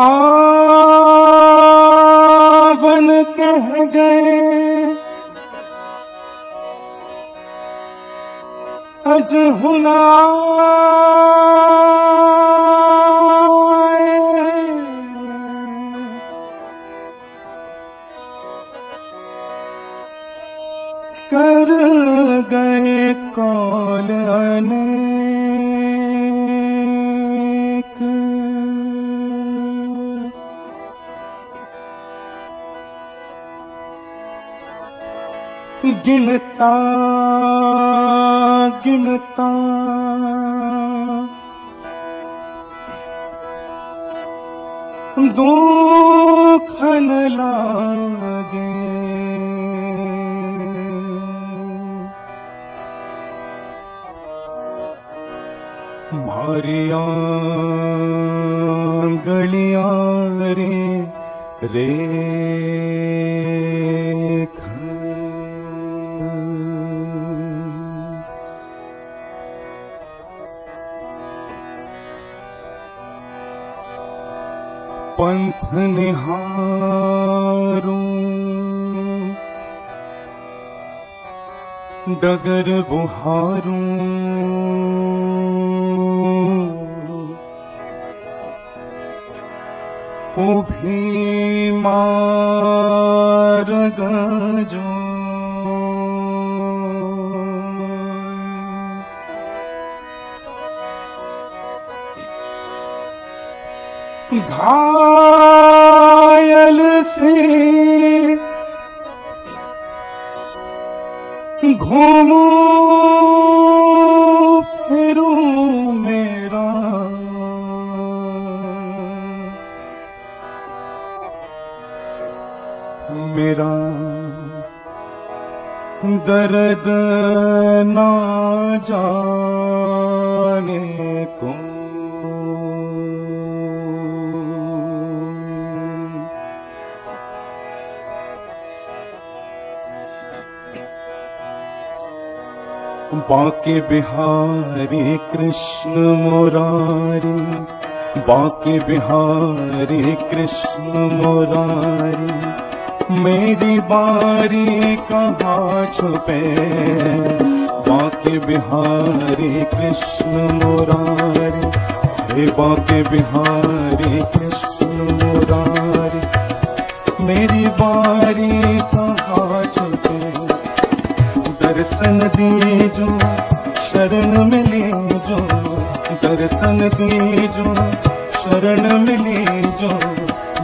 आवन कह गए अज हुना गिनता गिनता। दुखन लागे। मारिया गलियाँ रे रे। पंथ निहारू। डगर बुहारू। उभी मार गजो घायल से घूमू मेरा। मेरा दर्द ना जाने बाके बिहारी कृष्ण मुरारी, बाके बिहारी कृष्ण मुरारी, मेरी बारी कहाँ छुपे? बाके बिहारी कृष्ण मुरारी, हे बाके बिहारी कृष्ण मुरारी, मेरी बारी कहाँ छुपे? दर्शन दीजो शरण मिले जो, दर्शन दीजो शरण मिले जो,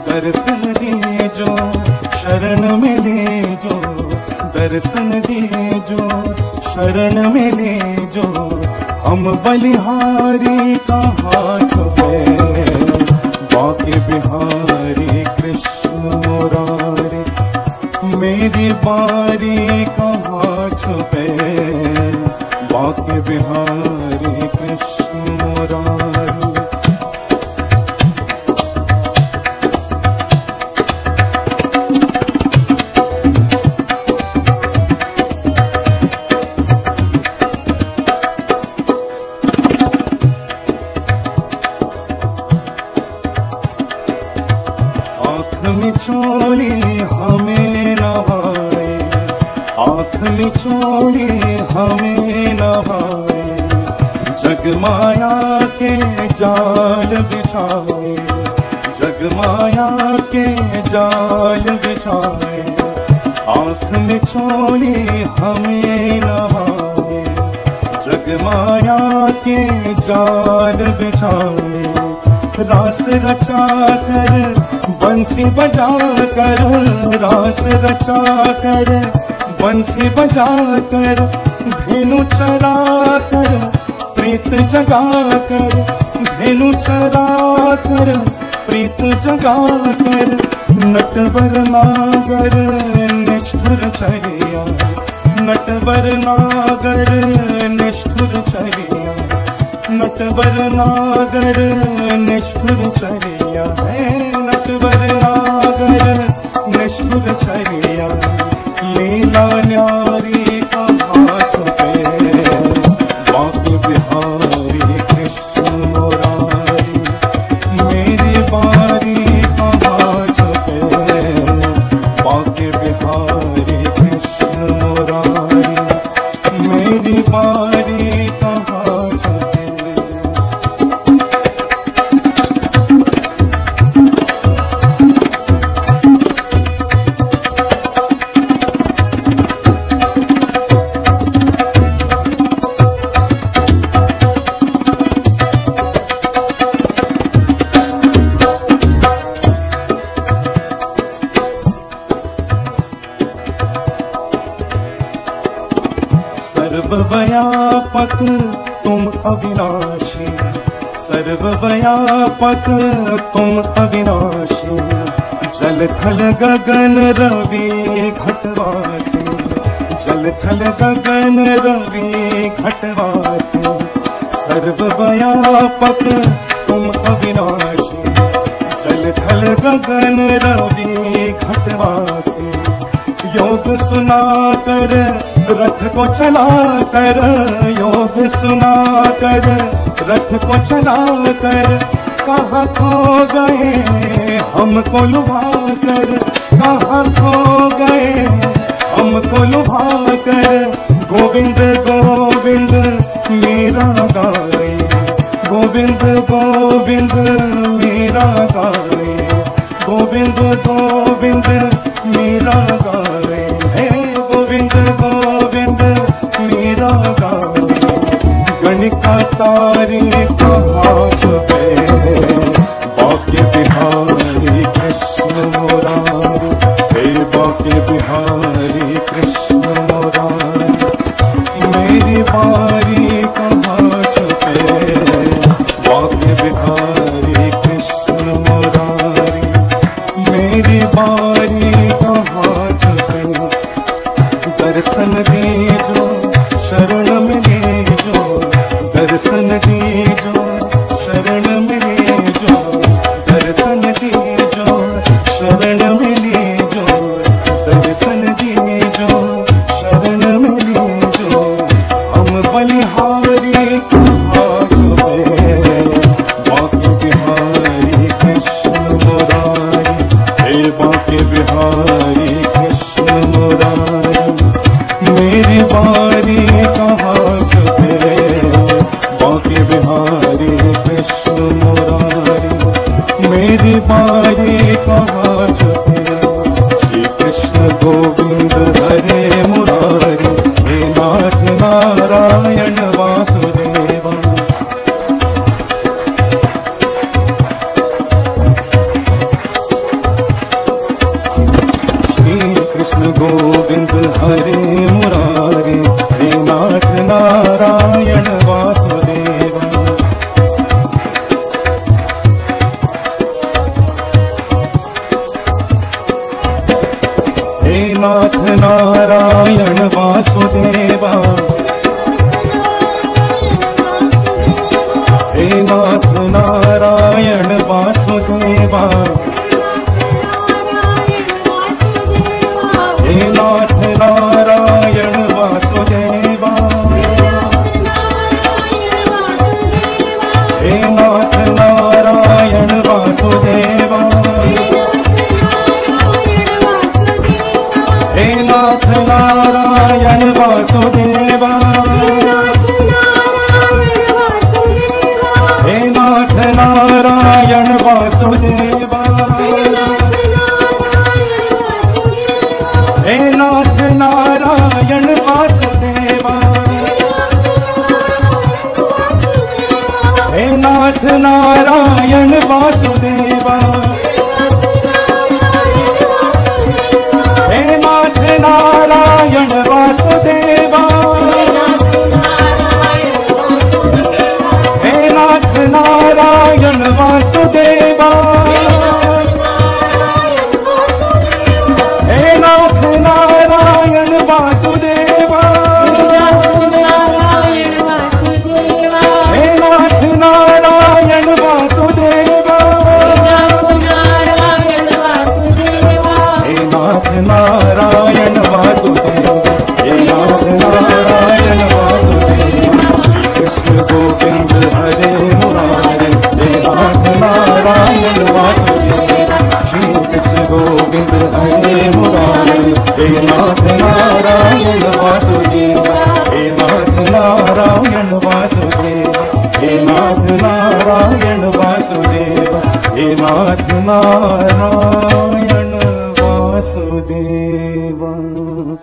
दर्शन दीजो शरण मिले जो, दर्शन दीजो शरण मिले जो। हम बलिहारी कहाँ छुपे बाकी बिहारी कृष्ण मुरारी। मेरी बारी कहाँ छुपे बाकी बिहारी कृष्ण मुरारी छोड़ी हमें नहाए आँख में छोड़ी जगमाया के जाल बिछाए जगमाया के जाल बिछाए, आँख में छोड़ी हमें नहाए जगमाया के जाल बिछाए। रास रचा कर, बंसी बजा कर, रास रचा कर, बंसी बजा कर धेनु चरा कर प्रीत जगा कर, धेनु चरा कर, प्रीत जगा कर, नटवर नागर, निष्ठुर चरिया। नटवर नागर, निष्ठुर चरिया। नटवर नागर, निष्ठुर चरिया। है नटवर नागर, निष्ठुर चरिया। लीला तुम अविनाशी सर्वव्यापक तुम अविनाशी जल थल गगन रवि घटवासी जल थल गगन रवि घटवासी सर्वव्यापक कर, रथ को चला कर योग सुना कर, रथ को चला कर, कहा खो गए हमको लुभा कर, कहा खो गए हमको लुभा कर, गोविंद गोविंद, मेरा गाय गोविंद गोविंद, मेरा गाय गोविंद गोविंद, मेरा गाए। अतारे भोलेनाथ नारायण वासुदेवा नारायण वासुदेवा नारायण वासुदेवा नारायण वासुदेवा bana